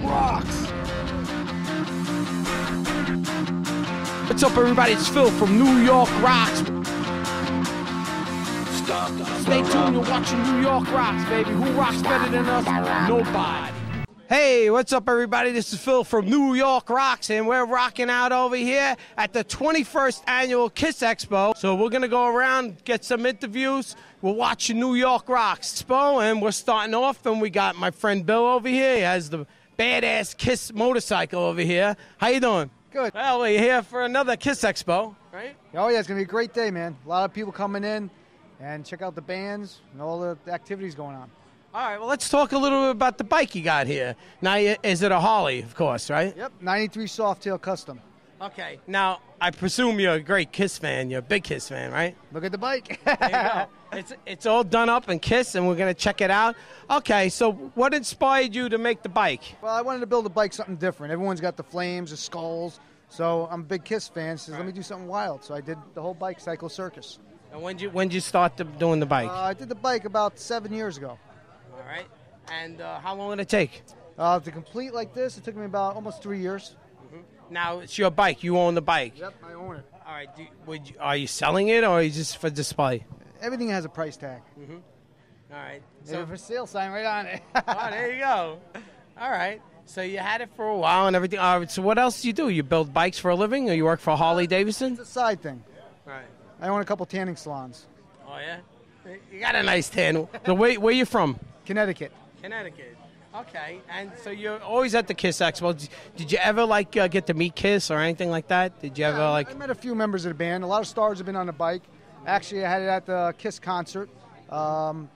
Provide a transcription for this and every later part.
Rocks. What's up, everybody? It's Phil from New York Rocks. Stay tuned. You're watching New York Rocks, baby. Who rocks better than us? Nobody. Hey, what's up, everybody? This is Phil from New York Rocks, and we're rocking out over here at the 21st annual Kiss Expo. So we're gonna go around, get some interviews. We're watching New York Rocks Expo, and we're starting off. And we got my friend Bill over here. He has the badass Kiss motorcycle over here. How you doing? Good. Well, we're here for another Kiss Expo, right? Oh yeah, it's gonna be a great day, man. A lot of people coming in and check out the bands and all the activities going on. All right. Well, let's talk a little bit about the bike you got here. Now, is it a Harley, of course, right? Yep, 93 Softail Custom. Okay. Now, I presume you're a great Kiss fan. You're a big Kiss fan, right? Look at the bike. There you go. it's it's all done up and Kiss, and we're gonna check it out. Okay. So, what inspired you to make the bike? well, I wanted to build a bike something different. Everyone's got the flames, the skulls. So I'm a big Kiss fan. Says, let me do something wild. So I did the whole bike cycle circus. And when did you when did you start the, doing the bike? Uh, I did the bike about seven years ago. all right. And uh, how long did it take? Uh, to complete like this, it took me about almost three years. Now it's your bike. You own the bike. Yep, I own it. All right. Do, would you, are you selling it or are you just for display? Everything has a price tag. All right. A for sale sign right on it. oh, there you go. All right. So you had it for a while and everything. All right. So what else do you do? You build bikes for a living, or you work for Harley Davidson? it's a side thing. Right. I own a couple tanning salons. Oh yeah. You got a nice tan. So where where you from? Connecticut. Connecticut. Okay. And so you're always at the Kiss Expo. Did- Did you ever like uh, get to meet Kiss or anything like that? Did you ever like? I met a few members of the band. A lot of stars have been on the bike. Actually, I had it at the Kiss concert. Um,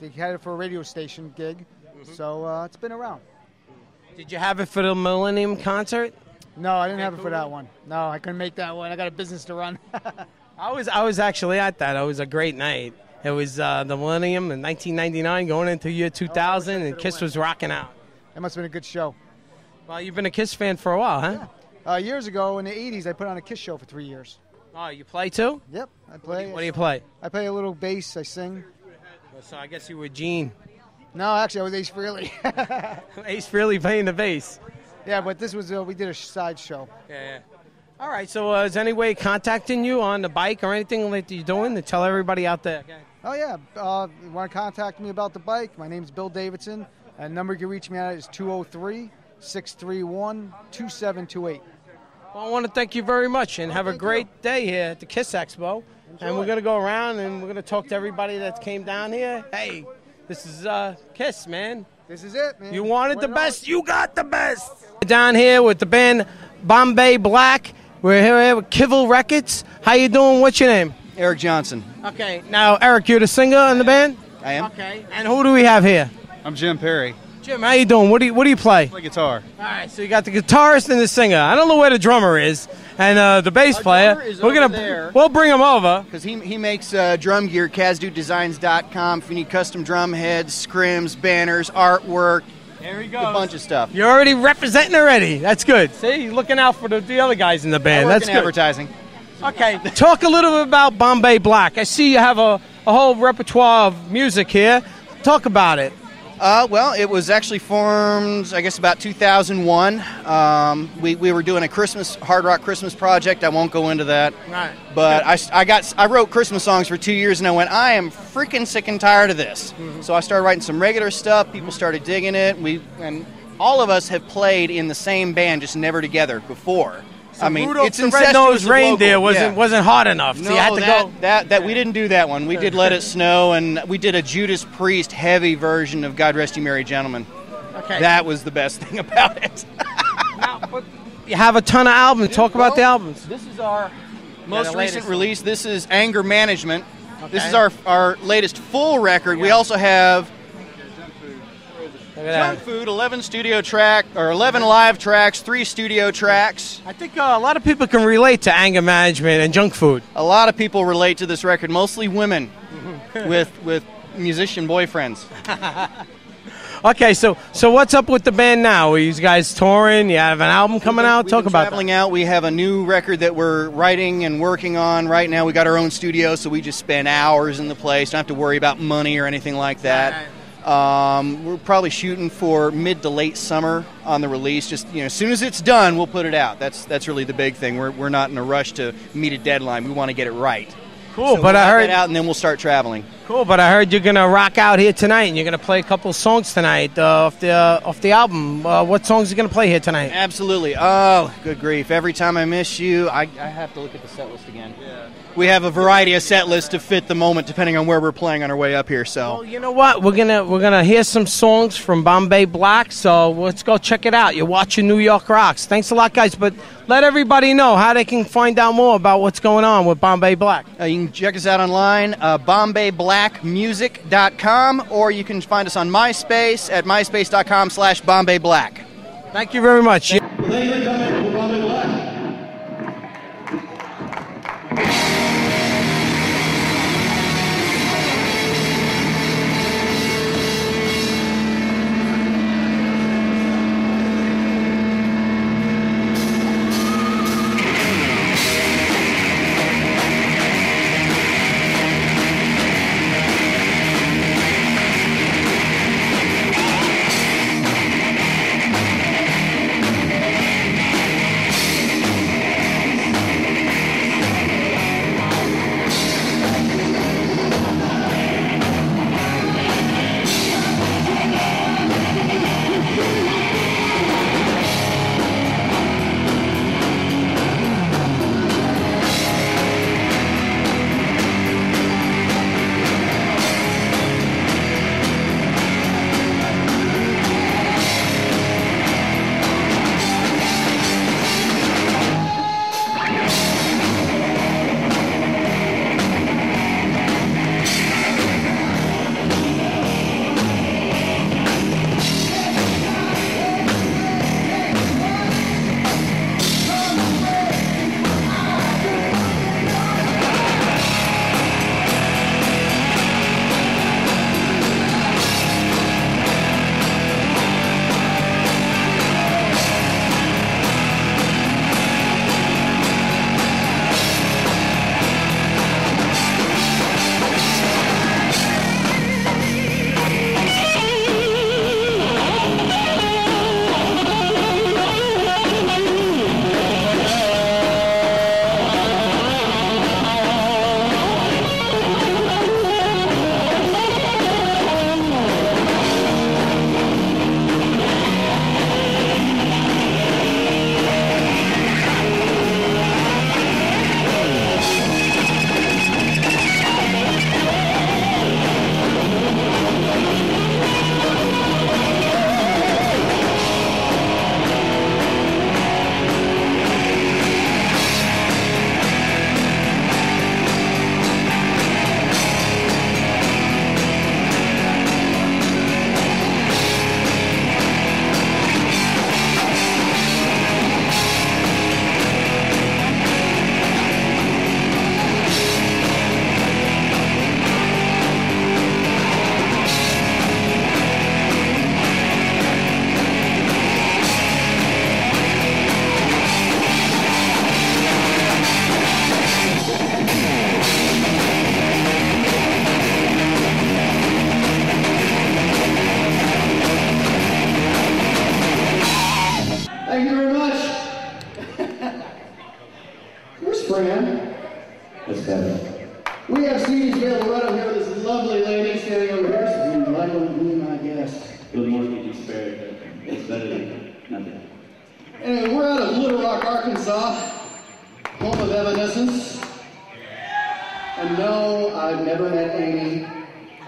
they had it for a radio station gig, Mm-hmm. so uh, it's been around. Did you have it for the Millennium concert? No, I didn't have it for that one. No, I couldn't make that one. I got a business to run. I was I was actually at that. It was a great night. It was uh, the Millennium in 1999, going into year 2000, and Kiss went. was rocking out. that must have been a good show. Well, you've been a Kiss fan for a while, huh? Uh, years ago in the '80s, I put on a Kiss show for three years. Oh, you play too? Yep, I What do play. you, what do you play? I play a little bass. I sing. So I guess you were Gene. No, actually, I was Ace Frehley. Ace Frehley playing the bass. yeah, but this was uh, we did a side show. Yeah, yeah. All right. So uh, is any way contacting you on the bike or anything that you're doing to tell everybody out there? Oh yeah, uh, you want to contact me about the bike? My name's Bill Davidson. And number you can reach me at is 203-631-2728. Well, I want to thank you very much and have a great day here at the Kiss Expo. And we're going to go around and we're going to talk to everybody that came down here. Hey, this is uh, Kiss, man. This is it, man. You wanted the best, you got the best. Down here with the band Bombay Black. We're here with Kivel Records. How you doing? What's your name? Eric Johnson. Okay, now Eric, you're the singer in the band. I am. Okay, and who do we have here? I'm Jim Perry. Jim, how you doing? What do you What do you play? I Play guitar. All right, so you got the guitarist and the singer. I don't know where the drummer is, and uh, the bass Our player. We're gonna there. we'll bring him over. Because he, he makes uh, drum gear, KazDudeDesigns.com. If you need custom drum heads, scrims, banners, artwork, There he goes. a bunch of stuff. You're already representing already. That's good. See, you're looking out for the, the other guys in the band. That's good. advertising. Okay, talk a little bit about Bombay Black. I see you have a, a whole repertoire of music here. Talk about it. Uh, well, it was actually formed, I guess, about 2001. Um, we, we were doing a Christmas hard rock Christmas project. I won't go into that. Right. But I, I got I wrote Christmas songs for two years, and I went, I am freaking sick and tired of this. So I started writing some regular stuff. People started digging it. We and all of us have played in the same band, just never together before. I mean, Rudolph it's the incestuous red-nosed of reindeer wasn't Yeah. wasn't hard enough. so No, you had to that, go. that that we didn't do that one. We did "Let It Snow," and we did a Judas Priest heavy version of "God Rest You Merry Gentlemen." Okay. That was the best thing about it. Now, but you have a ton of albums. Talk about the albums. This is our most the recent latest one. release. This is Anger Management. This is our our latest full record. We also have Look at Junk. Food, 11 studio track or 11 live tracks, three studio tracks. I think uh, a lot of people can relate to anger management and junk food. A lot of people relate to this record, mostly women with with musician boyfriends. Okay, so so what's up with the band now? Are you guys touring? You have an album coming been- out? Talk about traveling out. We have a new record that we're writing and working on right now. We got our own studio, so we just spend hours in the place. Don't have to worry about money or anything like that. Um, we're probably shooting for mid to late summer on the release. Just you know, as soon as it's done, we'll put it out. That's that's really the big thing. We're, we're not in a rush to meet a deadline. We want to get it right. Cool, So but we'll I heard out, and then we'll start traveling. cool, but I heard you're gonna rock out here tonight, and you're gonna play a couple songs tonight uh, off the uh, off the album. Uh, what songs are you gonna play here tonight? Absolutely. Oh, good grief! Every time I miss you, I, I have to look at the set list again. Yeah. We have a variety of set lists to fit the moment, depending on where we're playing on our way up here. So. Well, you know what? We're gonna we're gonna hear some songs from Bombay Black. So let's go check it out. You're watching New York Rocks. Thanks a lot, guys. But let everybody know how they can find out more about what's going on with Bombay Black. Uh, you can check us out online, uh, bombayblackmusic.com, or you can find us on MySpace at myspace.com slash bombayblack. Thank you very much.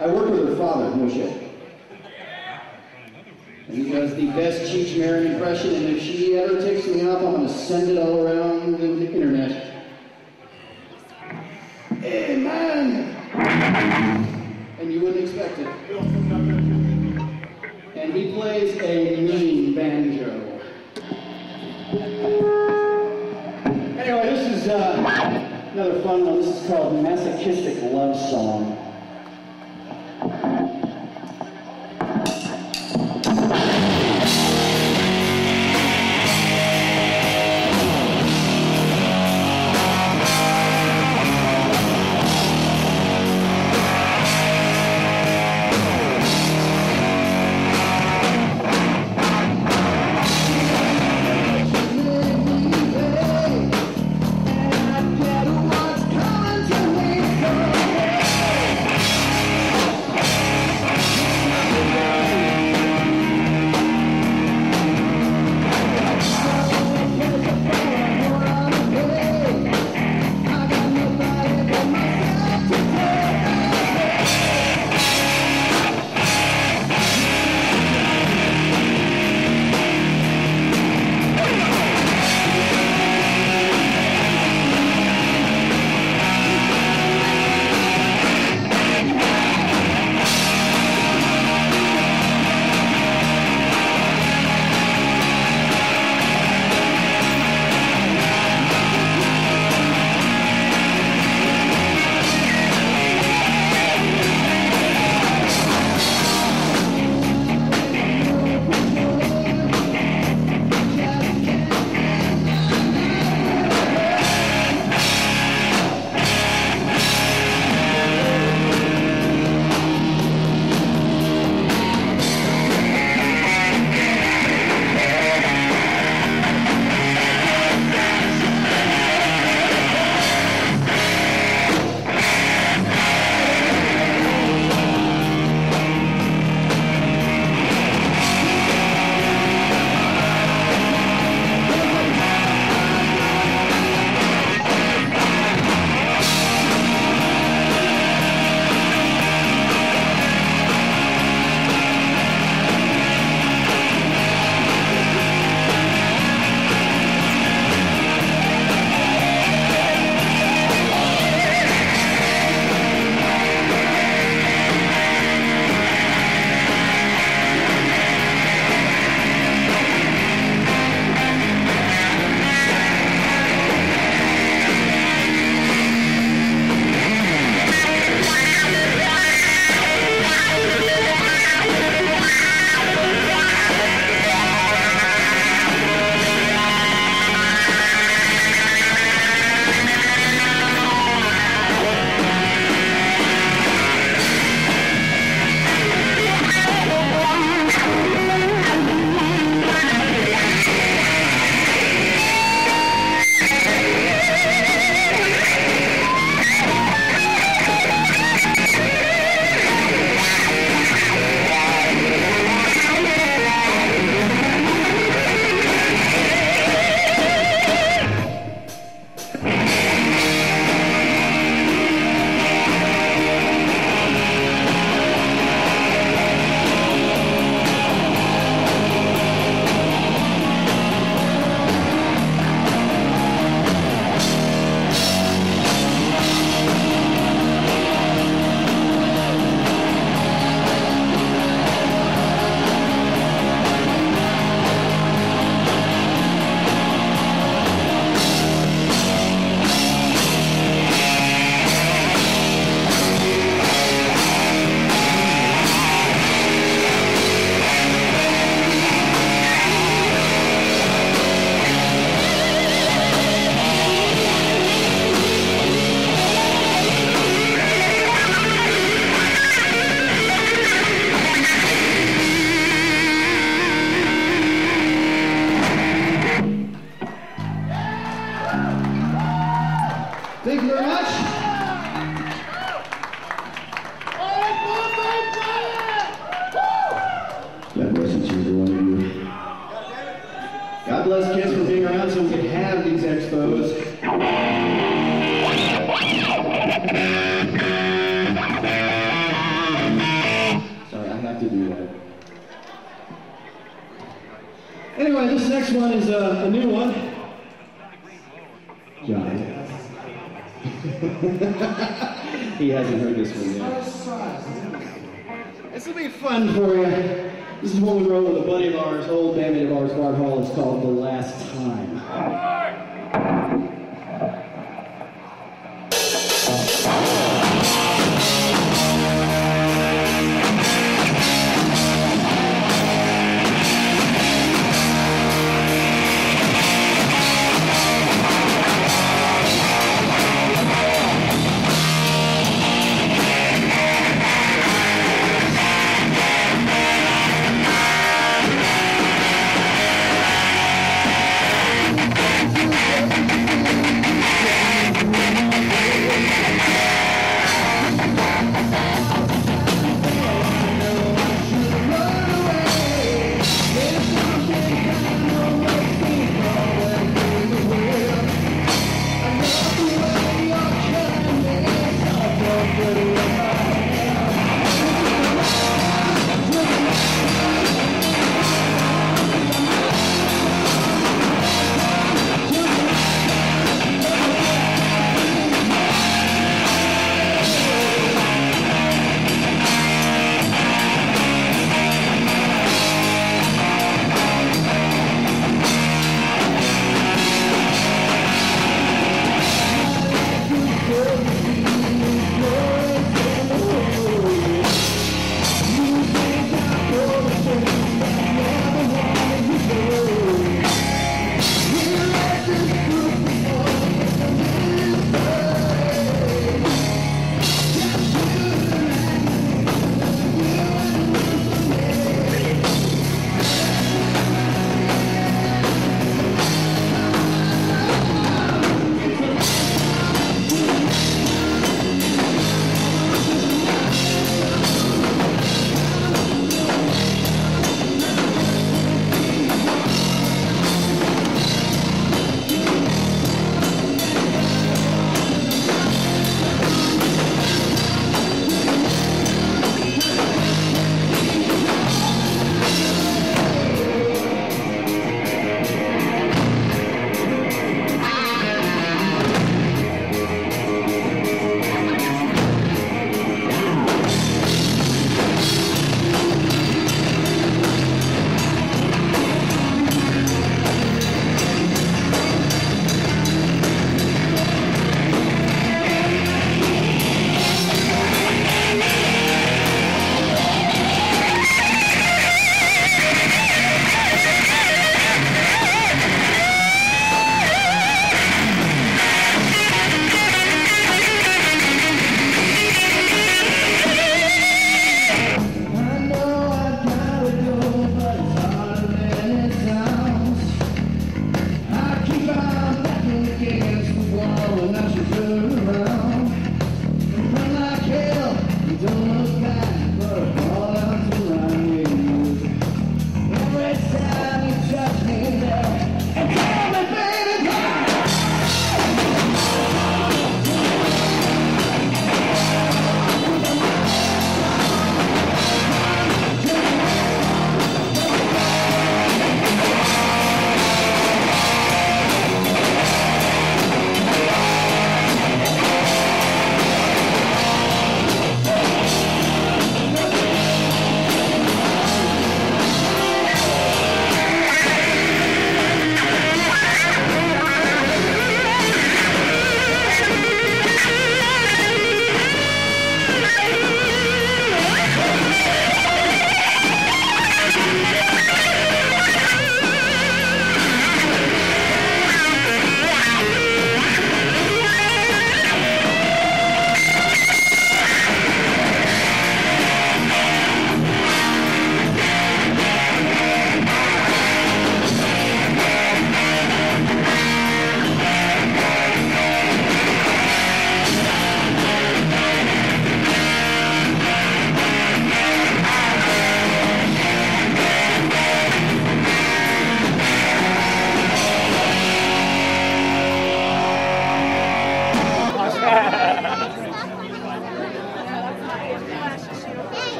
I work with her father, no shit. And he does the best Cheech Marin impression, and if she ever takes me off, I'm gonna send it all around the internet. Amen! And you wouldn't expect it. And he plays a mean banjo. Anyway, this is uh, another fun one. This is called Masochistic Love Song.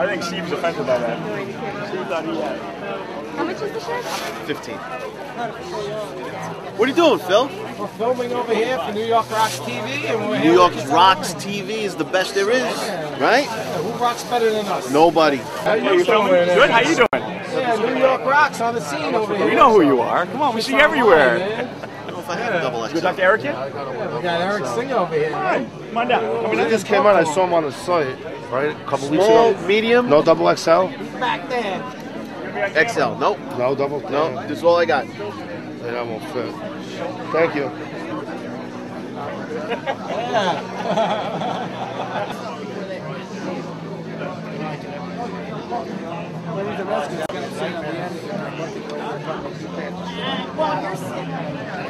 I think Steve's offended by that. Steve thought he had. How much is the shirt? Fifteen. What are you doing, Phil? We're filming over here for New York Rocks TV, and we're New York Rocks TV is the best there is, right? Who rocks better than us? Nobody. How you Hey, you filming? doing? Good. How you doing? Yeah, New York Rocks on the scene over here. We know who you are. Come on, we see you Online, everywhere. Man. I don't know if I have a double Good XL. luck to Eric yet? We got Eric Singer over here. Come on down. Come on down. just came out. I saw him on the site, right? A couple weeks Small, ago. medium, No double XL. Back there. XL. Nope. No double. No, this is all I got. Yeah, that won't fit. Thank you. Well,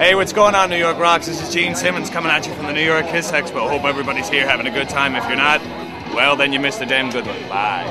Hey, what's going on, New York Rocks? This is Gene Simmons coming at you from the New York Kiss Expo. Hope everybody's here having a good time. If you're not, well, then you missed a damn good one. Bye.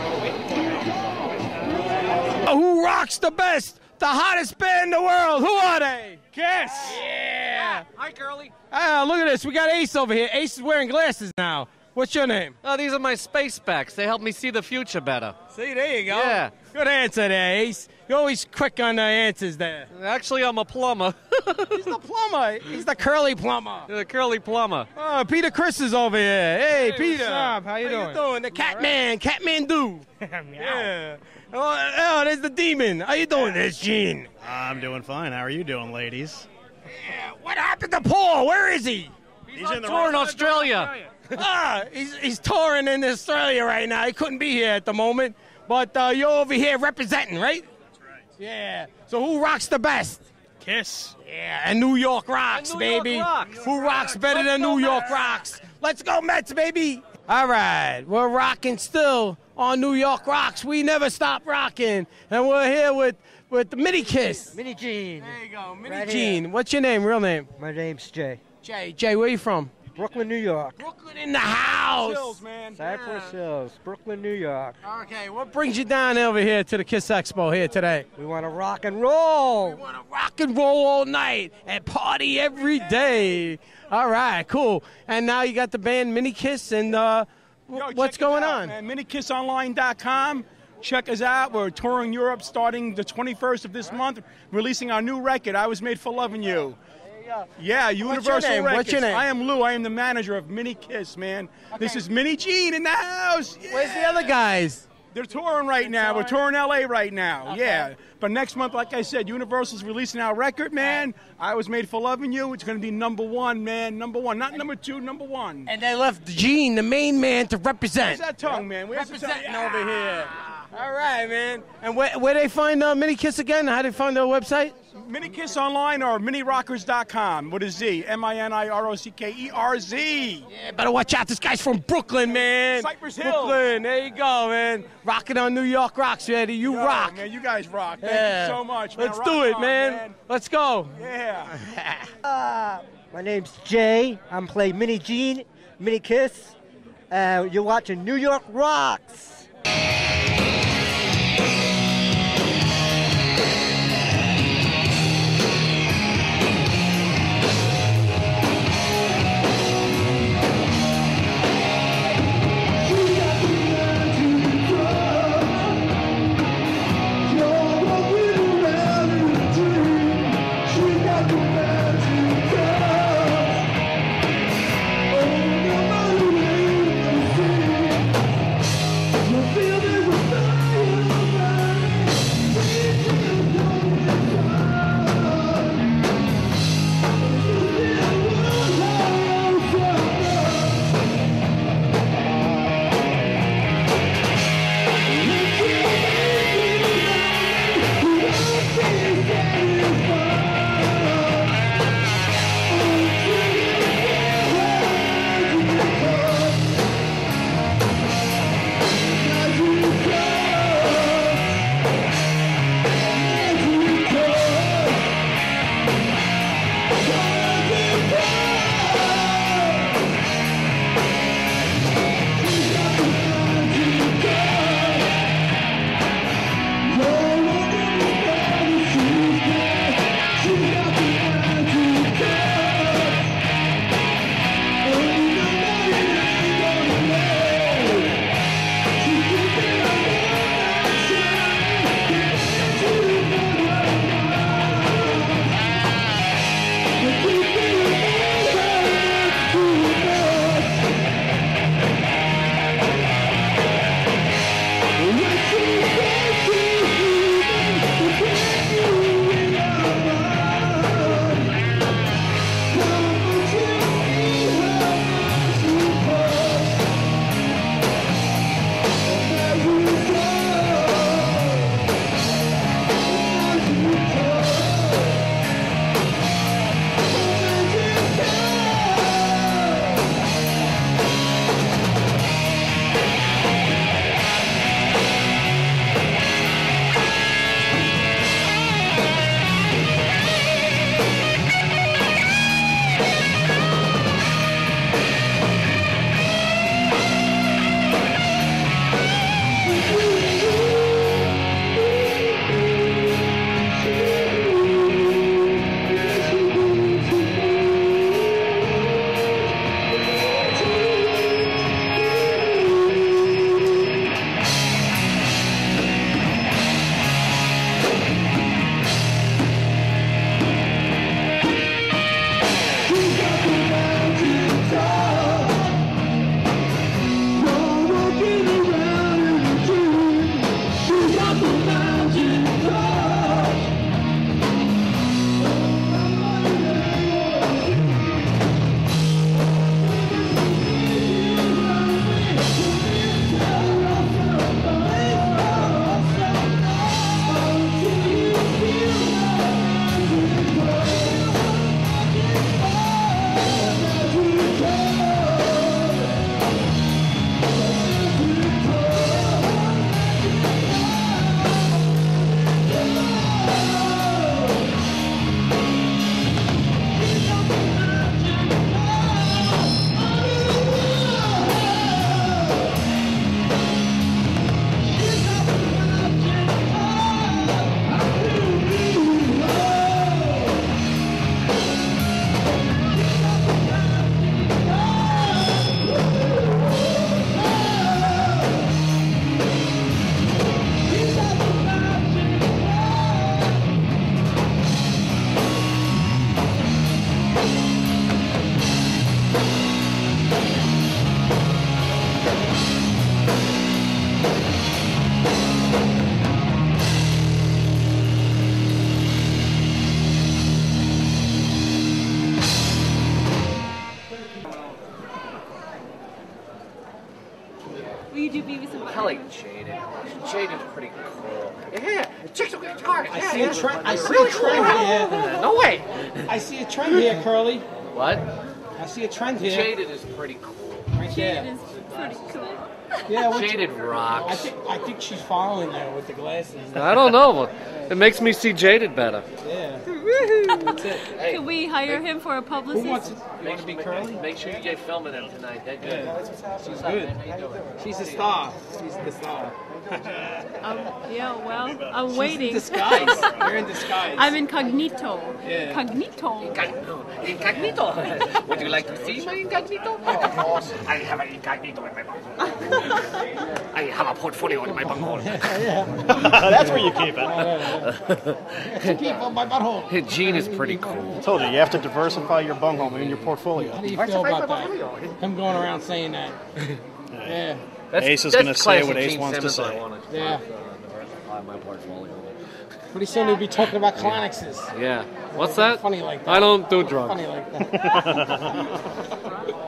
Who rocks the best? The hottest band in the world. Who are they? Kiss. Yeah. Hi, Curly. Ah, look at this. We got Ace over here. Ace is wearing glasses now. What's your name? Oh, these are my space specs. They help me see the future better. See, there you go. Yeah. Good answer there, Ace. You're always quick on the answers there. Actually, I'm a plumber. He's the plumber. He's the curly plumber. the curly plumber. Oh, Peter Criss is over here. Hey, Peter. what's up? How you How doing? you doing? The Catman. Catman do. yeah. Oh, oh, there's the demon. How you doing, this Gene? I'm doing fine. How are you doing, ladies? Yeah. What happened to Paul? Where is he? He's in the Tour in Australia. ah, he's, he's touring in Australia right now. He couldn't be here at the moment, but uh, you're over here representing, right? That's right. Yeah. So who rocks the best? Kiss. Yeah, and New York rocks, And New York baby. rocks. Who rocks better than New York rocks? Let's go Mets, baby. All right, we're rocking still on New York rocks. We never stop rocking, and we're here with with the Mini Kiss. Mini Gene. There you go, Mini Right Gene. here. What's your name? Real name? My name's Jay. Jay. Jay, where you from? Brooklyn, New York. Brooklyn in the house. man. Cypress Hills, Brooklyn, New York. Okay, what brings you down over here to the Kiss Expo here today? We want to rock and roll. We want to rock and roll all night and party every day. All right, cool. And now you got the band Mini Kiss, and uh, wh- what's going on? MiniKissOnline.com. Check us out. We're touring Europe starting the 21st of this month, releasing our new record, I Was Made for Loving You. Yeah, Universal name? Records. What's your name? I am Lou. I am the manager of Mini Kiss, man. This is Mini Gene in the house. Where's the other guys? They're touring right now. We're touring LA right now. Yeah. But next month, like I said, Universal's releasing our record, man. I was made for loving you. It's going to be number one, man. Number one. Not number two, number one. And they left Gene, the main man, to represent. Where's that tongue, man? Where's the tongue? Representing over here. All right, man. And where, where they find uh, Mini Kiss again? How do they find their website? Minikiss online or minirockerz.com with a Z. M I N I R O C K E R Z. Yeah, better watch out. This guy's from Brooklyn, man. Cypress Hill. Brooklyn. There you go, man. Rocking on New York Rocks, ready. You Yo, rock. Man, you guys rock. Thank Yeah. you so much, man. Let's Rock do it, on, man. Let's go. Yeah. Uh, my name's Jay. I'm playing Mini Gene, Mini Kiss. Uh, you're watching New York Rocks. See a trend here. Jaded is pretty cool. Right there. pretty cool. Yeah, what you- Jaded rocks. I think I think she's following you with the glasses. I don't know. It makes me see Jaded better. Yeah. That's it. Can we hire him for a publicist? Who wants it? You want to be curly? Make sure you get filming them tonight. They're good. Yeah, she's good. How you doing? She's a star. She's the star. Um, yeah, well, I'm She's waiting. in disguise. You're in disguise. I'm incognito. Yeah. Incognito. Incognito. Would you like to see my incognito? Of course. I have an incognito in my bunghole. I have a portfolio in my bunghole. That's where you keep it. Keep on my butthole. Gene is pretty cool. I Told you, you have to diversify your bunghole in your portfolio. How do you feel about that? Him going around saying that. Yeah. Ace is going to say what Ace wants to say. Yeah. Diversify my portfolio. Pretty soon he'll be talking about Clonixes. Yeah. What's that? Funny like that. I don't do drugs. Funny like that.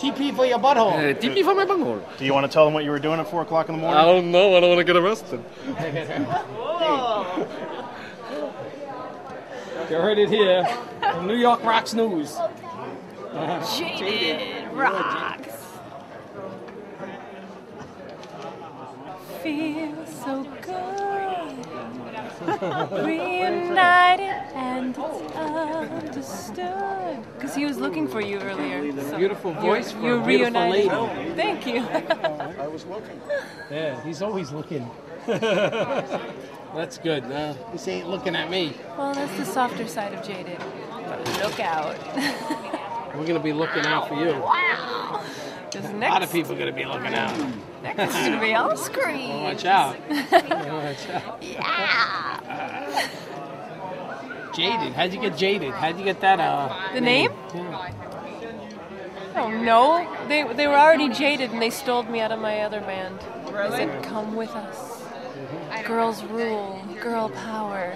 TP for your butthole. Uh, TP for my bunghole. Do you want to tell them what you were doing at 4 o'clock in the morning? I don't know. I don't want to get arrested. You heard it here on New York Rocks News. Jaded rocks. Feels so good. Reunited and it's understood. Because he was looking for you earlier. So Beautiful voice you're, for you're a beautiful reunited. lady. Thank you. I was looking. Yeah, he's always looking. That's good. No, this ain't looking at me. well, that's the softer side of Jaded. Look out. We're gonna be looking out for you. wow. Because A lot of people are gonna be looking out. Next is going to be on screen. Watch out. Watch out. yeah. Jaded. How'd you get jaded? How'd you get that? Uh, The name? Yeah. Oh no, they they were already jaded and they stole me out of my other band. They said, "Come with us." Girls rule, girl power.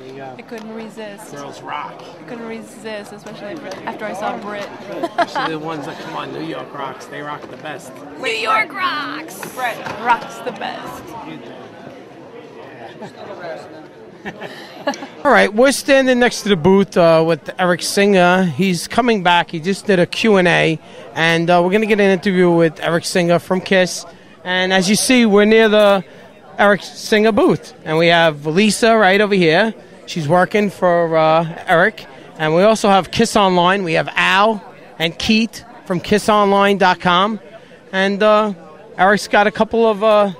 There you go. I couldn't resist. Girls rock. I couldn't resist, especially after I saw Brit. Especially the ones that come on New York rocks. They rock the best. New York rocks. Brit rocks the best. All right, we're standing next to the booth uh, with Eric Singer. He's coming back. He just did a Q&A, and uh, we're going to get an interview with Eric Singer from KISS. And as you see, we're near the Eric Singer booth, and we have Lisa right over here. She's working for uh, Eric, and we also have KISS Online. We have Al and Keith from KISSOnline.com, and uh, Eric's got a couple of uh,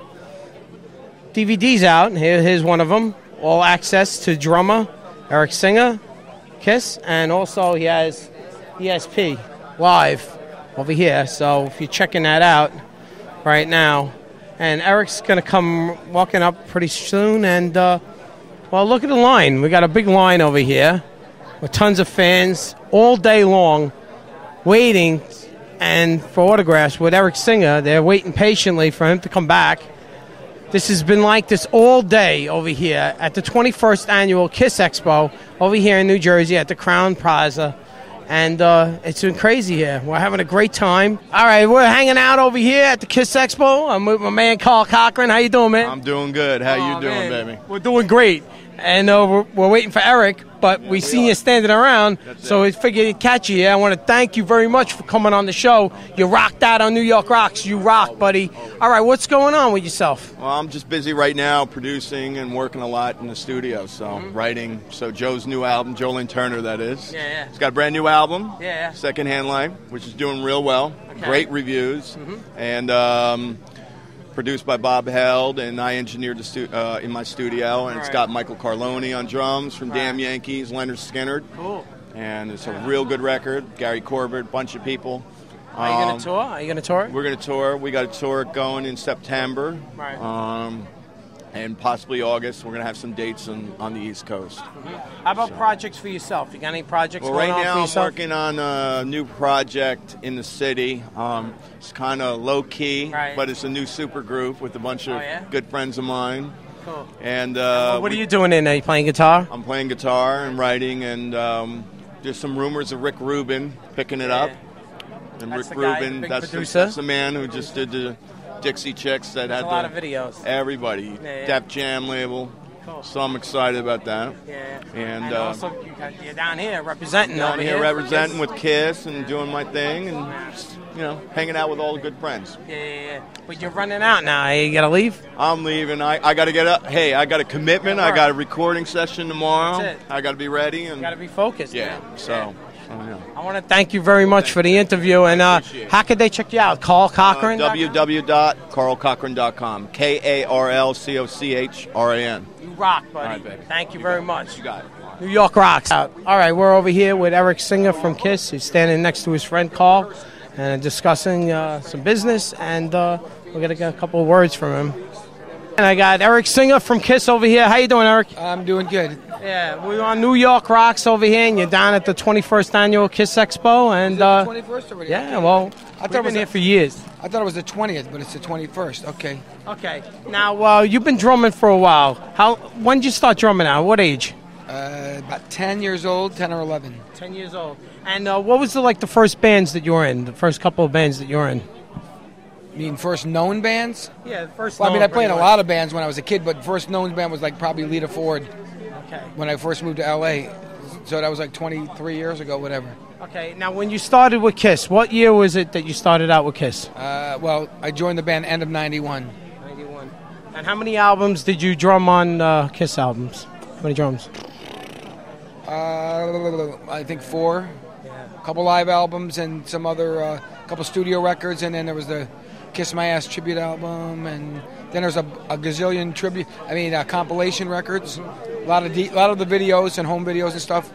DVDs out. Here, here's one of them. All access to drummer Eric Singer, Kiss, and also he has ESP live over here. So if you're checking that out right now, and Eric's gonna come walking up pretty soon. And uh, well, look at the line. We got a big line over here with tons of fans all day long, waiting and for autographs with Eric Singer. They're waiting patiently for him to come back. This has been like this all day over here at the 21st annual Kiss Expo over here in New Jersey at the Crowne Plaza. And uh, it's been crazy here. We're having a great time. All right, we're hanging out over here at the Kiss Expo. I'm with my man Carl Cochran. How you doing, man? I'm doing good. How Aw, you doing, man. baby? We're doing great. And uh, we're, we're waiting for Eric, but we seen you standing around, so we figured to catch you. I want to thank you very much for coming on the show. You rocked out on New York Rocks. You rock, buddy. All right, what's going on with yourself? Well, I'm just busy right now producing and working a lot in the studio. So Mm-hmm. writing. So Joe's new album, Joe Lynn Turner, that is. Yeah, yeah. He's got a brand new album. Yeah. yeah. Secondhand Life, which is doing real well. Okay. Great reviews. Mhm. And um, produced by Bob Held, and I engineered the stu- uh, in my studio. And it's got Michael Cartellone on drums from Right. Damn Yankees, Lynyrd Skynyrd. Cool. And it's a real good record. Gary Corbett, bunch of people. Are you going Um, to tour? Are you going to tour? we're going to tour. We got a tour going in September. Right. Um, and possibly August. We're going to have some dates on, on the East Coast. How about projects for yourself? You got any projects Well, right now I'm working on a new project in the city. Um, it's kind of low key, Right. but it's a new super group with a bunch of Oh, yeah? good friends of mine. Cool. And uh, what are you doing in there? You playing guitar? I'm playing guitar and writing, and um, there's some rumors of Rick Rubin picking it up. And That's Rick guy, Rubin, that's, the, that's the man who just did the Dixie Chicks that had a lot the- of videos. Everybody, Yeah, yeah. Def Jam label. Cool. So I'm excited about that. Yeah. And, And uh, also, you got, you're down here representing down here here. representing with Kiss and doing my thing and you know hanging out with all the good friends. Yeah, yeah, yeah. But you're running out now. You gotta leave. I'm leaving. I, I got to get up. Hey, I got a commitment. I got a recording session tomorrow. That's it. I got to be ready and gotta be focused. Yeah. man. So. So, yeah. I want to thank you very much for the interview. And uh, how could they check you out? Carl Cochran. Uh, www.carlcochran.com. K A R L C O C H R A N. You rock, buddy. All right. Thank you very much. You got it. New York rocks. All right, we're over here with Eric Singer from Kiss. He's standing next to his friend Carl and discussing uh, some business, and uh, we're gonna get a couple of words from him. And I got Eric Singer from Kiss over here. How you doing, Eric? I'm doing good. Yeah, we're on New York Rocks over here, and you're down at the 21st annual Kiss Expo, and uh, 21st already? yeah, well, I we've thought was been here for years. I thought it was the 20th, but it's the 21st. Okay. Okay. Now, uh, you've been drumming for a while. How? When did you start drumming? At what age? Uh, about 10 years old, 10 or 11. Ten years old. And uh, what was the like the first bands that you were in? The first couple of bands that you were in? You mean first known bands? Yeah, first. Well, I mean, I played in a lot of bands when I was a kid, but first known band was like probably Lita Ford Okay. when I first moved to L.A. So that was like 23 years ago, whatever. Okay. Now, when you started with Kiss, what year was it that you started out with Kiss? Uh, well, I joined the band end of 91. 91. And how many albums did you drum on uh, Kiss albums? How many drums? Uh, I think four. Yeah. A couple live albums and some other, uh, couple studio records, and then there was the Kiss My Ass tribute album, and then there's a, a gazillion tribute. I mean, uh, compilation records. A lot of de- a lot of the videos and home videos and stuff.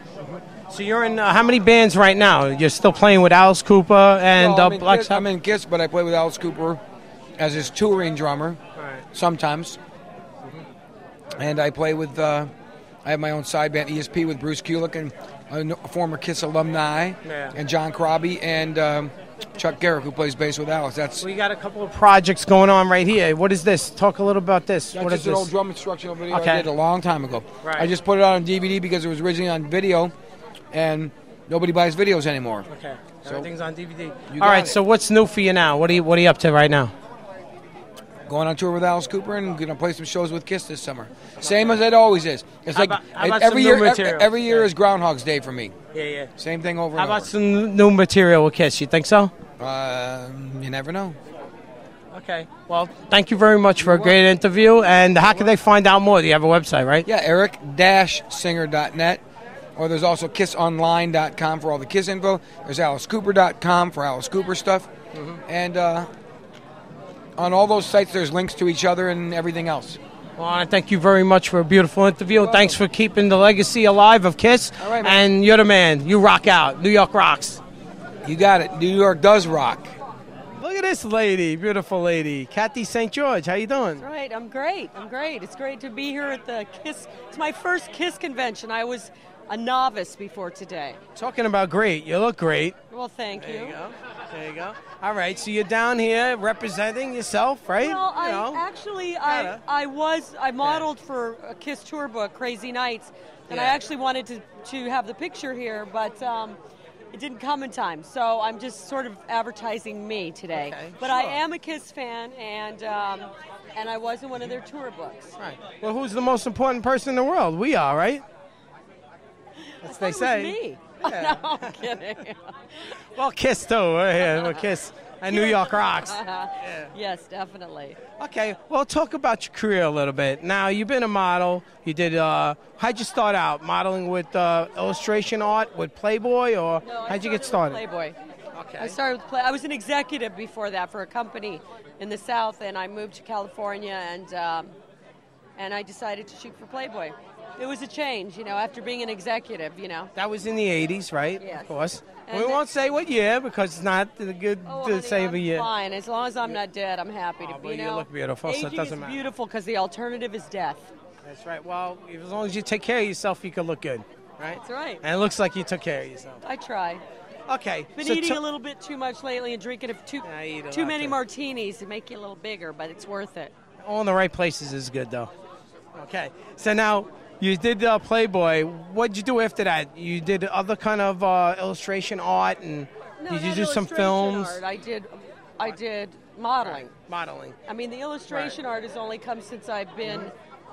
So you're in uh, how many bands right now? You're still playing with Alice Cooper and Well, uh, I'm, in Black Kiss, Sabbath. I'm in Kiss, but I play with Alice Cooper as his touring drummer sometimes, and I play with. Uh, I have my own side band ESP with Bruce Kulick and a a former Kiss alumni, Yeah. and John Corabi and um, Chuck Garric, who plays bass with Alice. That's We got a couple of projects going on right here. What is this? Talk a little about this. That's what is just an this? old drum instructional video Okay. I did a long time ago. Right. I just put it out on DVD because it was originally on video, and nobody buys videos anymore. Okay. So- Everything's on DVD. All it. So what's new for you now? What are you What are you up to right now? Going on tour with Alice Cooper and going to play some shows with Kiss this summer. Same as it always is. It's How like about- how about every year. new e- material? Every year is Groundhog's Day for me. Yeah, yeah. Same thing over How about over. some new material with Kiss? You think so? Um, you never know. Okay. Well, thank you very much for a great interview. And how can they find out more? Do you have a website, right? Yeah, eric-singer.net. Or there's also kissonline.com for all the Kiss info. There's alicecooper.com for Alice Cooper stuff. Mm-hmm. And uh, on all those sites, there's links to each other and everything else. Well, I thank you very much for a beautiful interview. and Thanks for keeping the legacy alive of Kiss. All right, man. and you're the man. You rock out. New York rocks. You got it. New York does rock. Look at this lady, beautiful lady, Kathy St. George. How you doing? Right, I'm great. I'm great. It's great to be here at the Kiss. It's my first Kiss convention. I was a novice before today. Talking about great, you look great. Well, thank There you. you go. There you go. All right, so you're down here representing yourself, right? Well, I You know. actually I I was I modeled for a Kiss tour book, Crazy Nights, and I actually wanted to to have the picture here, but. Um, it didn't come in time, so I'm just sort of advertising me today. Okay, but I am a Kiss fan, and um, and I was in one of their tour books. Right. Well, who's the most important person in the world? We are, right? That's they say. me. Yeah. no, I'm kidding. Well, Kiss too. We're here. We're Kiss and New York rocks. Yes, definitely. Okay, well, talk about your career a little bit. Now, you've been a model. You did. Uh, how'd you start out? Modeling with uh, illustration art with Playboy, or No, how'd you get started Playboy. Okay. I started with Play. I was an executive before that for a company in the South, and I moved to California, and um, and I decided to shoot for Playboy. It was a change, you know, after being an executive, you know. That was in the '80s, right? Yes. Of course. And we the- won't say what year because it's not the good Oh, to honey, say I'm the year. Fine, as long as I'm not dead, I'm happy to ah, be. well, you know, look beautiful, so it doesn't is matter. beautiful because the alternative is death. That's right. Well, as long as you take care of yourself, you can look good, right? That's right. And it looks like you took care of yourself. I try. Okay. Been so eating a little bit too much lately and drinking a too a too many too. martinis to make you a little bigger, but it's worth it. all in the right places is good, though. Okay. So now you did uh, Playboy. What did you do after that? You did other kind of uh, illustration art, and No, did you do some films? Art. I did, I did modeling. Modeling. I mean, the illustration art has only come since I've been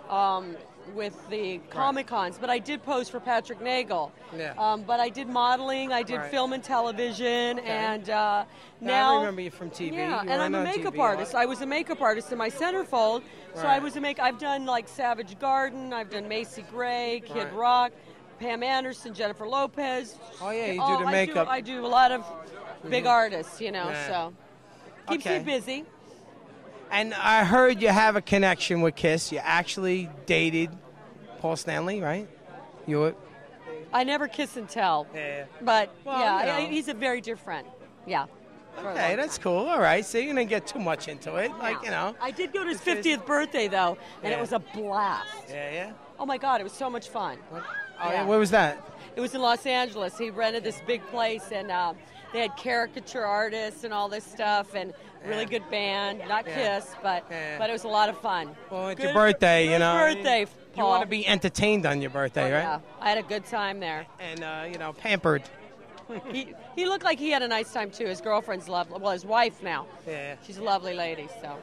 um, with the Comic Cons, but I did pose for Patrick Nagel. Yeah. Um, but I did modeling, I did Right. film and television, Okay. and uh, Now, now I remember you from TV. Yeah, You and I'm a makeup TV artist. I was a makeup artist in my centerfold, so I was a make. I've done like Savage Garden, I've done Macy Gray, Kid Right. Rock, Pam Anderson, Jennifer Lopez. Oh yeah, you do the I makeup. I do, a lot of big Mhm. artists, you know. Yeah. So keeps Okay. me busy. And I heard you have a connection with Kiss. You actually dated Paul Stanley, right? You were, I never kiss and tell. Yeah. But Well, yeah, you know. he's a very dear friend. Yeah. Okay, that's time. cool. All right, so you didn't get too much into it, like you know. I did go to his 50th birthday though, and Yeah. it was a blast. Yeah, yeah. Oh my God, it was so much fun. Oh, yeah. Where was that? It was in Los Angeles. He rented this big place, and uh, they had caricature artists and all this stuff, and really good band. Not Yeah. Kiss, but Yeah. but it was a lot of fun. Well, it's Good- your birthday, you know. Birthday, Paul. You want to be entertained on your birthday, Oh, right? Yeah, I had a good time there. And uh, you know, pampered. he he looked like he had a nice time too. His girlfriend's lovely. Well, his wife now. Yeah. She's a lovely lady. So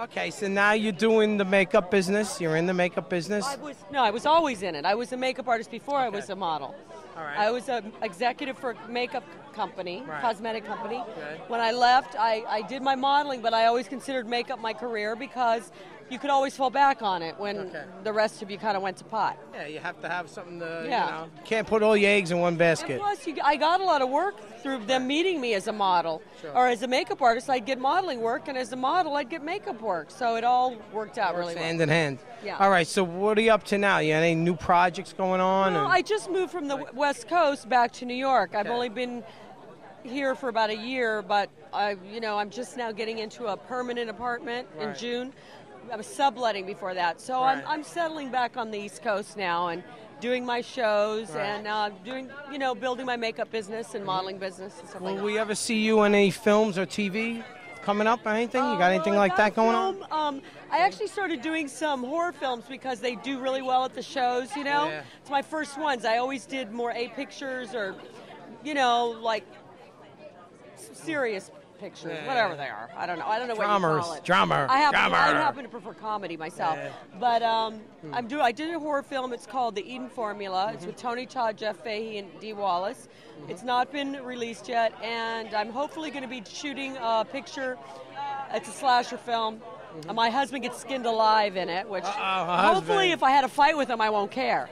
Okay, so now you're doing the makeup business. You're in the makeup business. I was no, I was always in it. I was a makeup artist before I was a model. All right. I was an executive for a makeup company, Right. cosmetic company. Okay. When I left, I, I did my modeling, but I always considered makeup my career because you could always fall back on it when Okay. the rest of you kind of went to pot. Yeah, you have to have something to, Yeah. you know. Can't put all your eggs in one And basket. plus, you, I got a lot of work through them meeting me as a model. Sure. Or as a makeup artist, I'd get modeling work, and as a model, I'd get makeup work. So it all worked out really well. Hand in hand. Yeah. All right, so what are you up to now? You have any new projects going on? Well, and- I just moved from the West Coast back to New York. I've only been here for about a year, but I, you know, I'm just now getting into a permanent apartment in June. I was subletting before that, so Right. I'm, I'm settling back on the East Coast now and doing my shows Right. and uh, doing, you know, building my makeup business and modeling business and stuff Will like that. we ever see you in any films or TV coming up or anything? You got anything Uh, like that going on? Um, I actually started doing some horror films because they do really well at the shows. You know, Yeah. it's my first ones. I always did more A pictures or, you know, like serious pictures, Yeah. whatever they are. I don't know. I don't know what you call it. drama, I happen, drama. I happen to prefer comedy myself, Yeah. but um, Hmm. I'm doing. I did a horror film. It's called The Eden Formula. Mm-hmm. It's with Tony Todd, Jeff Fahey, and Dee Wallace. It's not been released yet, and I'm hopefully going to be shooting a picture. It's a slasher film. Uh, My husband gets skinned alive in it, which Mm-hmm. hopefully, if I had a fight with him, I won't care.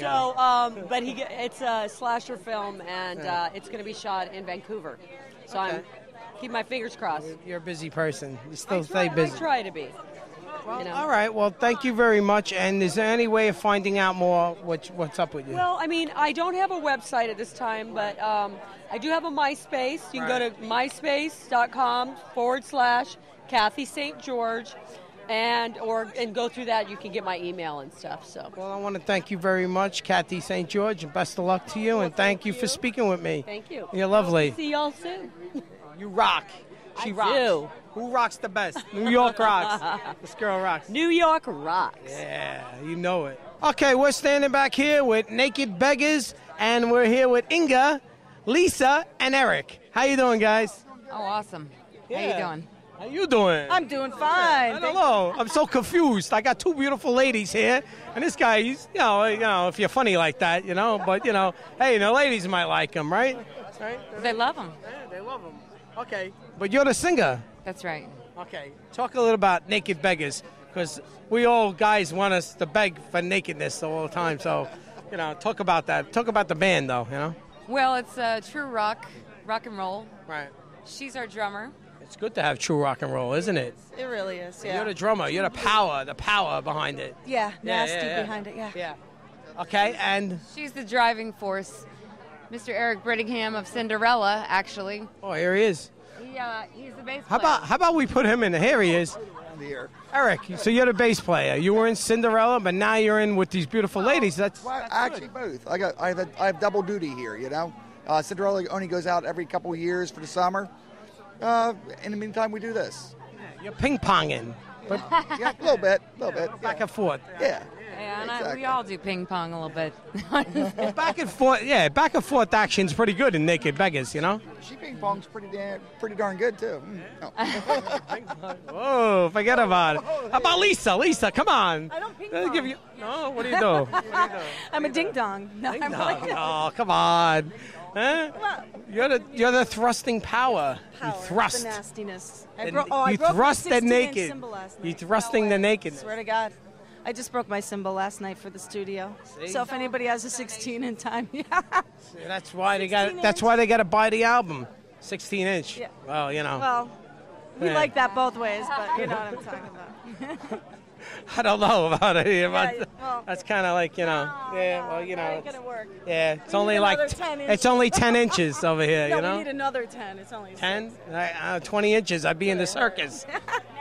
So, um, but he, it's a slasher film, and uh, it's going to be shot in Vancouver. So Okay. I'm keep my fingers crossed. You're a busy person. You still I stay try, busy. I try to be. you know. All right. Well, thank you very much. And is there any way of finding out more what, what's up with you? Well, I mean, I don't have a website at this time, but um, I do have a MySpace. You can go to myspace.com forward slash Kathy St. George, and or and go through that. You can get my email and stuff. So. Well, I want to thank you very much, Kathy St. George, and best of luck to you. and thank, you for speaking with me. Thank you. You're lovely. See y'all soon. You rock. She I rocks. do. Who rocks the best? New York rocks. this girl rocks. New York rocks. Yeah, you know it. Okay, we're standing back here with Naked Beggars, and we're here with Inga, Lisa, and Eric. How you doing, guys? Oh, awesome. How you doing? How you doing? I'm doing fine. Hello. I'm so confused. I got two beautiful ladies here, and this guy, he's, you know, you know, if you're funny like that, you know, but you know, hey, the ladies might like him, right? Right? They love him. Yeah, they love him. Okay. But you're the singer. That's right. Okay. Talk a little about Naked Beggars, because we all guys want us to beg for nakedness all the time. So, you know, talk about that. Talk about the band, though. You know. Well, it's uh, true rock, rock and roll. Right. She's our drummer. It's good to have true rock and roll, isn't it? It really is. Yeah. You're the drummer. You're the power. The power behind it. Yeah, Yeah, nasty yeah, yeah. behind it. Yeah. Yeah. Okay, and She's the driving force. Mr. Eric Brittingham of Cinderella, actually. oh, here he is. He, uh, he's the bass player. How player. about how about we put him in? Here he is. Eric, so you're the bass player. You were in Cinderella, but now you're in with these beautiful ladies. That's, Well, that's actually, good. both. I got I have, a, I have double duty here. You know, uh, Cinderella only goes out every couple years for the summer. Uh, in the meantime, we do this. You're ping ponging, but yeah, a little bit, a little bit. back and forth. Yeah. Yeah, and I, we all do ping pong a little bit. back and forth, yeah, back and forth action's pretty good in Naked Beggars, you know? She ping pong's pretty damn, pretty darn good too. Mm, no. Whoa, forget about it. How about Lisa? Lisa, come on. I don't ping pong. give you- no, what do you do? What do you do? I'm a ding dong. No, I'm like, Oh, come on. Huh? You're the you're the thrusting power. Power, You thrust. The nastiness. I bro- oh, I you broke my thrust the naked. You night. thrusting the naked. Swear to God. I just broke my cymbal last night for the studio. See? So if anybody has a 16 in time, yeah. That's why they got. 16 That's why they got to buy the album, 16 inch. Yeah. Well, you know. Well, we Yeah. like that both ways, but you know what I'm talking about. I don't know about it. About, Yeah, well- that's kind of like you know. yeah. Well, you know. That ain't gonna work. Yeah. It's We only like 10 it's inches. only 10 inches over here. no, you know. we need another 10. It's only 10, uh, 20 inches. I'd be in the circus.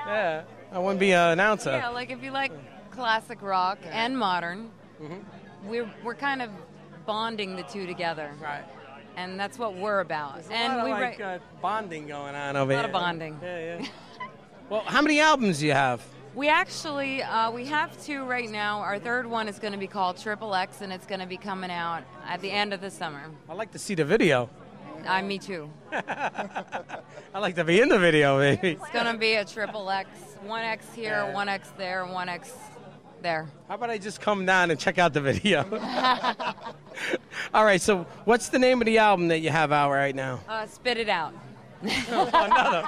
yeah. I wouldn't be an announcer. yeah, like if you like classic rock and modern, Mm-hmm. we're we're kind of bonding the two together. Right. And that's what we're about. There's and lot we like, write uh, bonding going on over here. a lot here. of bonding. Yeah, yeah. Well, how many albums do you have? We actually uh, we have two right now. Our third one is going to be called Triple X, and it's going to be coming out at the end of the summer. I'd like to see the video. I me too. I'd like to be in the video, maybe. It's going to be a Triple X, one X here, one X there, one X there. How about I just come down and check out the video? All right, so what's the name of the album that you have out right now? Uh, spit it out. Another.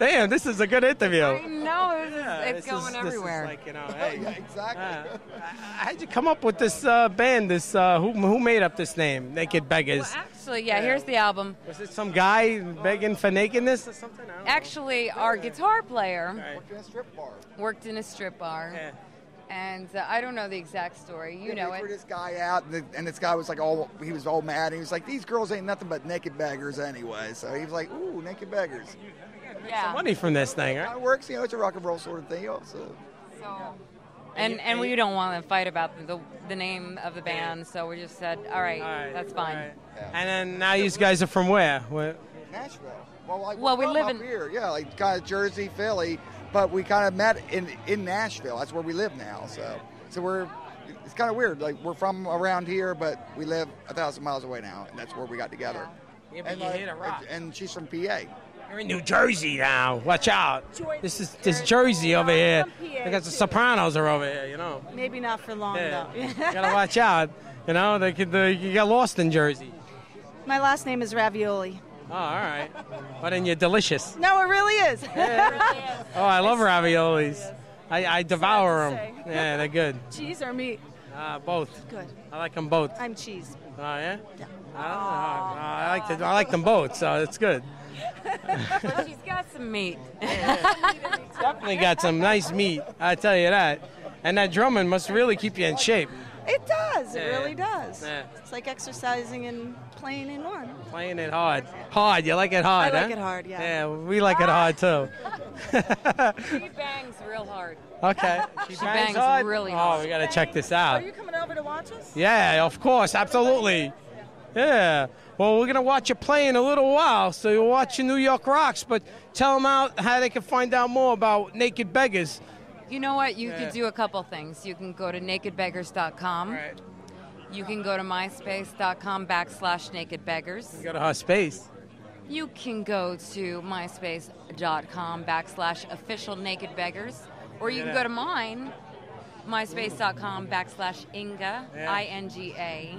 Damn, this is a good interview. I know it's, Yeah, it's this going is- this is everywhere. like, you know, hey. exactly. How'd you come up with this uh, band? This uh, who, who made up this name, Naked Beggars? Actually, yeah, here's the album. Was it some guy begging for nakedness or something? Actually, our guitar player Worked in a strip bar. worked in a strip bar. And uh, I don't know the exact story. You Yeah, know we it. threw this guy out, and, the, and this guy was like all he was all mad. And he was like, "These girls ain't nothing but naked beggars anyway." So he was like, "Ooh, naked beggars." Yeah. Money from this thing, It works, you know. It's a rock and roll sort of thing. Also, So. And and we don't want to fight about the the name of the band, so we just said, all right, that's fine. And then now you guys are from where? where? Nashville. Well, like, Well, we're we from live up in- here, yeah, like kind of Jersey, Philly, but we kind of met in in Nashville. That's where we live now. So, so we're it's kind of weird. Like we're from around here, but we live a thousand miles away now, and that's where we got together. Yeah, but and, you like, hit a rock. and she's from PA. You're in New Jersey now. Watch out. This is this Jersey over here. Because the Sopranos are over here, you know. Maybe not for long, Yeah. though. You gotta watch out. You know, they could they, you get lost in Jersey. My last name is Ravioli. Oh, all right. But then you're delicious. No, it really is. Oh, I love raviolis. I, I devour them. Yeah, they're good. Cheese or meat? Uh, both. Good. I like them both. I'm cheese. Oh yeah. Oh, I like the, I like them both, so it's good. But she's got some meat. Definitely got some nice meat. I tell you that. And that drumming must really keep you in shape. It does. It really does. Yeah. It's like exercising and playing in one. Playing it hard. Hard. You like it hard, I like huh? it hard, yeah. Yeah, we like it hard too. she bangs real hard. Okay. She, bangs bangs, hard? really Oh, we gotta check this out. Are you coming over to watch us? Yeah, of course, absolutely. Yeah. Well, we're gonna watch you play in a little while, so you'll watch your New York Rocks. But tell them out how they can find out more about Naked Beggars. You know what? You Yeah. could do a couple things. You can go to nakedbeggars.com. You can go to myspace.com backslash nakedbeggars. You got a hot space. You can go to myspace.com backslash official naked beggars. Or you can go to mine, myspace.com backslash Inga, Yeah. I N G A,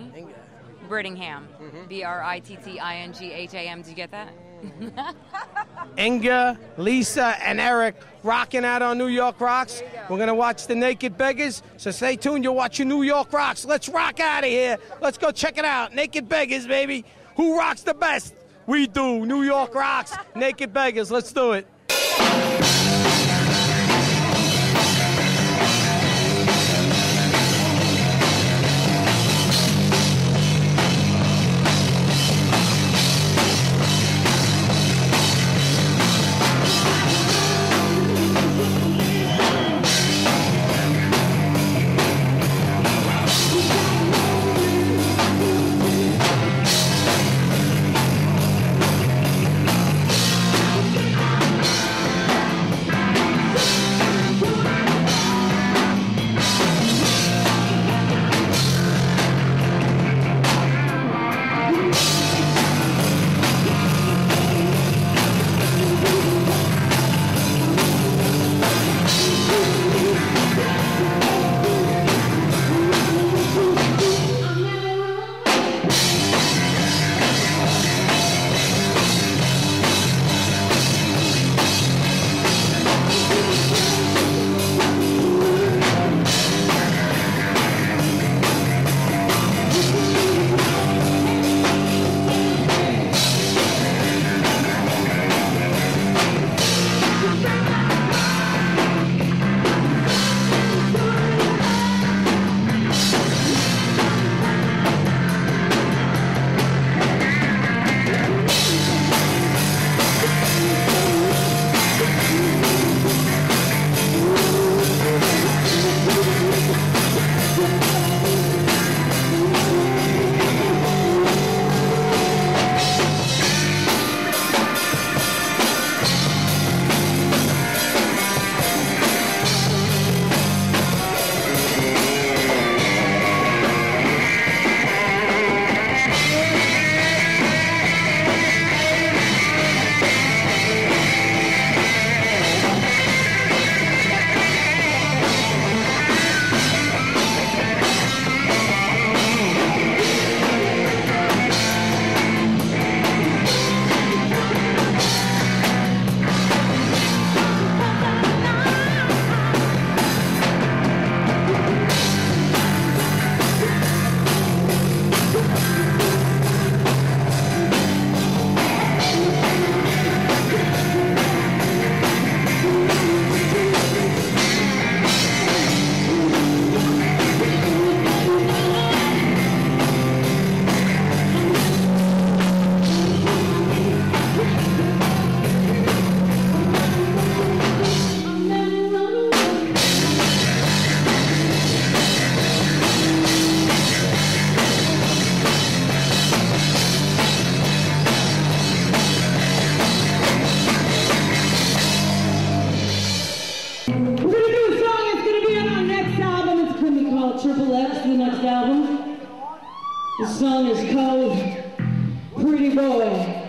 Brittingham, mm-hmm. B R I T T I N G H A M. Do you get that? Inga, Lisa, and Eric rocking out on New York Rocks. We're gonna watch the Naked Beggars, so stay tuned. You're watching New York Rocks. Let's rock out of here. Let's go check it out. Naked Beggars, baby. Who rocks the best? We do. New York Rocks. Naked Beggars. Let's do it. The song is called Pretty Boy.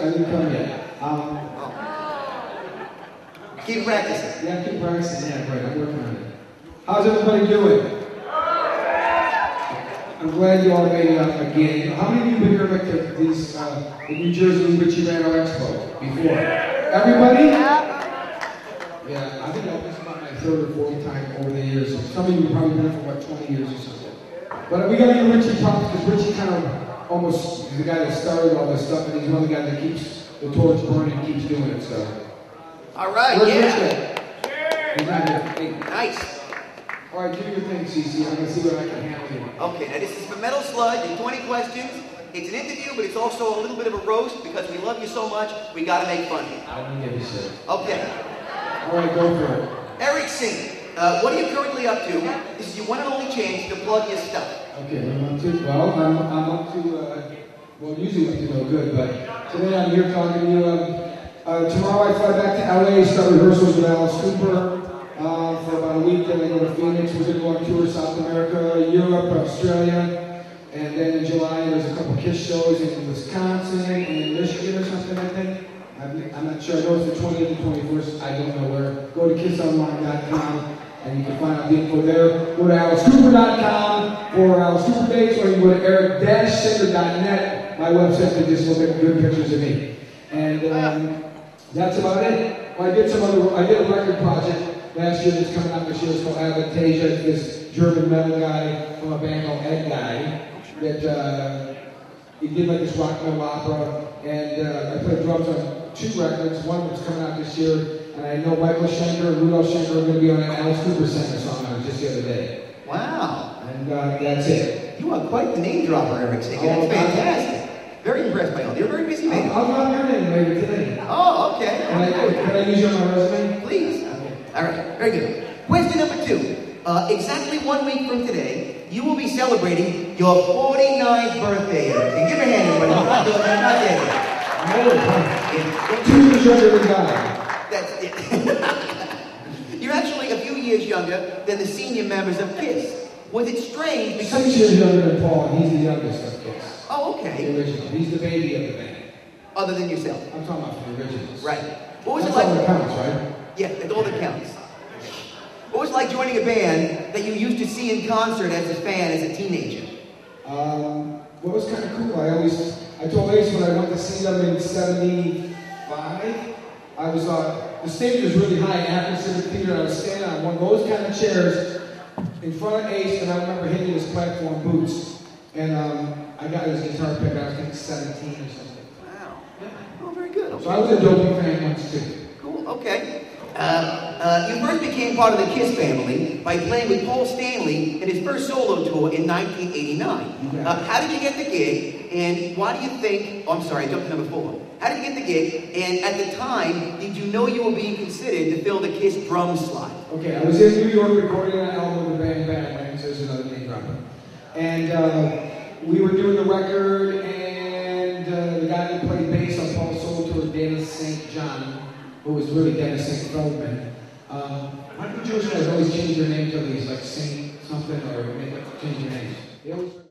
I didn't come yet. Um, Keep practicing. Yeah, keep practicing. Yeah, right. I'm working on it. How's everybody doing? I'm glad you all made it up again. How many of you have been here like the, these uh, the New Jersey Richie Randall Expo before? Everybody? Yeah, I think that was about my third or fourth time over the years. Some of you have probably been here for what 20 years or something. But we got to get Richie talk because Richie kind of almost the guy that started all this stuff, and he's one of the guys that keeps the torch burning and keeps doing it. So. All right, Where's yeah. Rich at? He's not here. Hey. Nice. All right, do your thing, CC. I'm gonna see what I can handle you. Okay, now this is for Metal Sludge and 20 questions. It's an interview, but it's also a little bit of a roast because we love you so much, we gotta make fun of you. I don't give a shit. Okay. All right, go for it. Eric Singer, uh, what are you currently up to? This is your one and only chance to plug your stuff. Okay, I'm up to, well, I'm, I'm up to, uh, well, usually up to no good, but today I'm here talking to you. Um, uh, tomorrow I fly back to LA, start rehearsals with Alice Cooper uh, for about a week, then I go to Phoenix. We're gonna go on tour South America, Europe, Australia, and then in July there's a couple Kiss shows in Wisconsin and Michigan or something, I think. I'm I'm not sure, I know it's the 20th and 21st, I don't know where. Go to kissonline.com and you can find out the info there. Go to alicecooper.com for Alice Cooper dates, or you go to eric-singer.net, my website, to just look at good pictures of me. And um, that's about it. Well, I did some other, I did a record project last year that's coming out this year. It's called Avantasia. It's this German metal guy from a band called Edguy that uh, he did like this rock opera. And uh, I played drums on two records. One that's coming out this year. And I know Michael Schenker and Rudolf Schenker are going to be on an Alice Cooper a song on it just the other day. Wow. And uh, that's it. You are quite the name dropper, Eric Singer. Oh, That's fantastic. Very impressed by all. You're a very busy man. I'll drop your name later today. Oh, okay. Can I, can I use you on my resume? Please. All right, very good. Question number two. Uh, exactly one week from today, you will be celebrating your 49th birthday. And give a hand, everybody. We're not doing that, not yet. Two years younger than God. That's it. You're actually a few years younger than the senior members of KISS. Was it strange because... Six years younger than Paul, and he's the youngest of Kiss. Oh, okay. The original. He's the baby of the band. Other than yourself. I'm talking about the originals. Right. What was That's it like? all that counts, right? Yeah, that's all that counts. What was it like joining a band that you used to see in concert as a fan as a teenager? Um, what was kind of cool, I always, I told Ace when I went to see them in 75, I was, uh, the stage was really high in Civic Theater. I was standing on one of those kind of chairs in front of Ace, and I remember hitting his platform boots. And um, I got his guitar pick, I was getting 17 or something. Wow. Oh, very good. Okay. So I was a Dopey fan once too. Cool, okay. Uh, uh, you first became part of the KISS family by playing with Paul Stanley in his first solo tour in 1989. Uh, how did you get the gig, and why do you think, oh, I'm sorry, I jumped to number four. How did you get the gig, and at the time, did you know you were being considered to fill the KISS drum slot? Okay, I was in New York recording an album with the band Badlands, there's another name dropper. And uh, we were doing the record, and uh, the guy who played bass on Paul solo tour, Dennis St. John, who was really Dennis St. Feldman. Um, why do Jewish guys always change their name to these, like Saint something, or make, change their names?